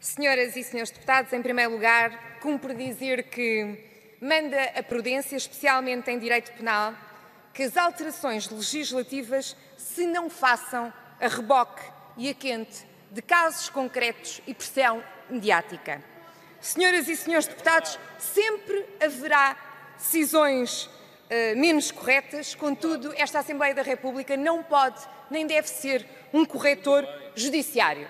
Senhoras e senhores deputados, em primeiro lugar, cumpre dizer que manda a prudência, especialmente em direito penal, que as alterações legislativas se não façam a reboque e a quente de casos concretos e pressão mediática. Senhoras e senhores deputados, sempre haverá decisões uh, menos corretas, contudo, esta Assembleia da República não pode nem deve ser um corretor judiciário.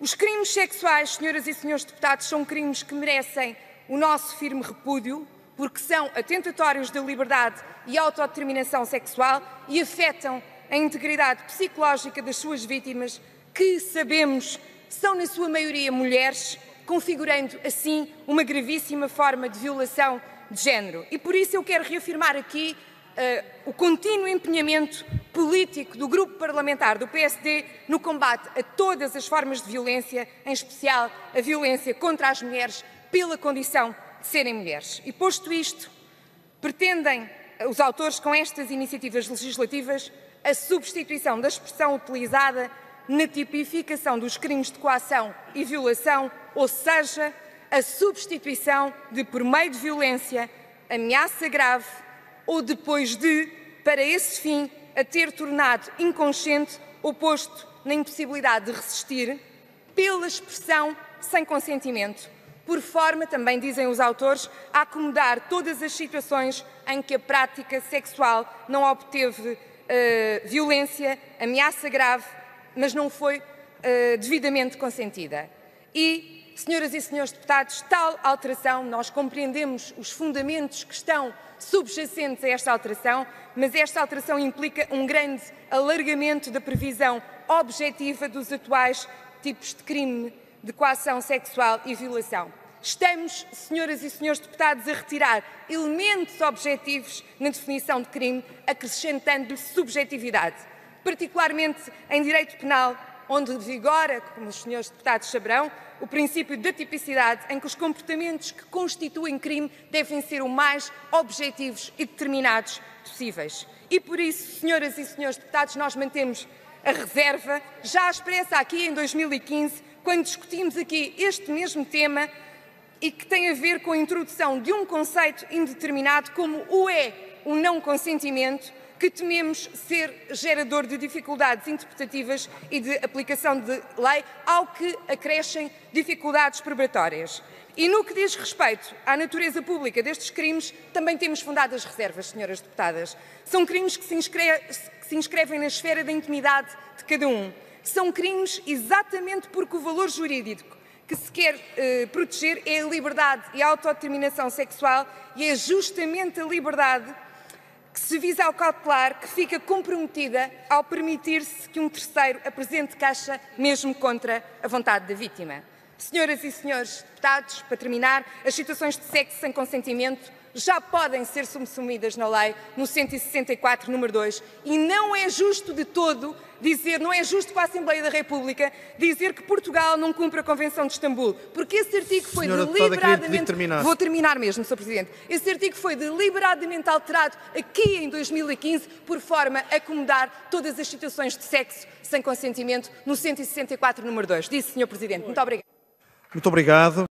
Os crimes sexuais, senhoras e senhores deputados, são crimes que merecem o nosso firme repúdio, porque são atentatórios da liberdade e autodeterminação sexual e afetam a integridade psicológica das suas vítimas, que sabemos são, na sua maioria, mulheres, configurando assim uma gravíssima forma de violação de género. E por isso eu quero reafirmar aqui o contínuo empenhamento político do grupo parlamentar do PSD no combate a todas as formas de violência, em especial a violência contra as mulheres pela condição de serem mulheres. E posto isto, pretendem os autores com estas iniciativas legislativas a substituição da expressão utilizada na tipificação dos crimes de coação e violação, ou seja, a substituição de por meio de violência, ameaça grave ou depois de, para esse fim, a ter tornado inconsciente ou posto na impossibilidade de resistir, pela expressão sem consentimento, por forma, também dizem os autores, a acomodar todas as situações em que a prática sexual não obteve uh, violência, ameaça grave, mas não foi uh, devidamente consentida. E, senhoras e senhores deputados, tal alteração, nós compreendemos os fundamentos que estão subjacentes a esta alteração, mas esta alteração implica um grande alargamento da previsão objetiva dos atuais tipos de crime de coação sexual e violação. Estamos, senhoras e senhores deputados, a retirar elementos objetivos na definição de crime, acrescentando-lhe subjetividade, particularmente em direito penal, onde vigora, como os senhores deputados saberão, o princípio da tipicidade, em que os comportamentos que constituem crime devem ser o mais objetivos e determinados possíveis. E por isso, senhoras e senhores deputados, nós mantemos a reserva, já expressa aqui em 2015, quando discutimos aqui este mesmo tema e que tem a ver com a introdução de um conceito indeterminado como o é o não consentimento, que tememos ser gerador de dificuldades interpretativas e de aplicação de lei, ao que acrescem dificuldades probatórias. E no que diz respeito à natureza pública destes crimes, também temos fundadas reservas, senhoras deputadas. São crimes que se, que se inscrevem na esfera da intimidade de cada um. São crimes exatamente porque o valor jurídico que se quer eh, proteger é a liberdade e a autodeterminação sexual e é justamente a liberdade que se visa ao cautelar que fica comprometida ao permitir-se que um terceiro apresente caixa mesmo contra a vontade da vítima. Senhoras e senhores deputados, para terminar, as situações de sexo sem consentimento já podem ser subsumidas na lei no 164, número 2, e não é justo de todo dizer, não é justo para a Assembleia da República dizer que Portugal não cumpre a Convenção de Istambul, porque esse artigo foi Senhora deliberadamente... Terminar. Vou terminar mesmo, Sr. Presidente. Esse artigo foi deliberadamente alterado aqui em 2015 por forma a acomodar todas as situações de sexo sem consentimento no 164, número 2. Disse, Sr. Presidente. Muito obrigada. Muito obrigado.